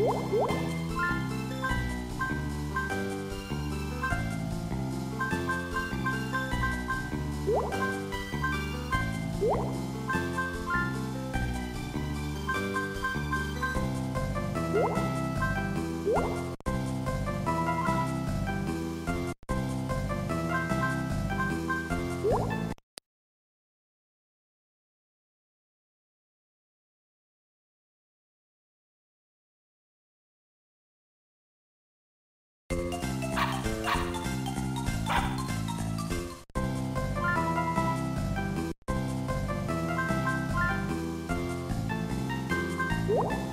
What? you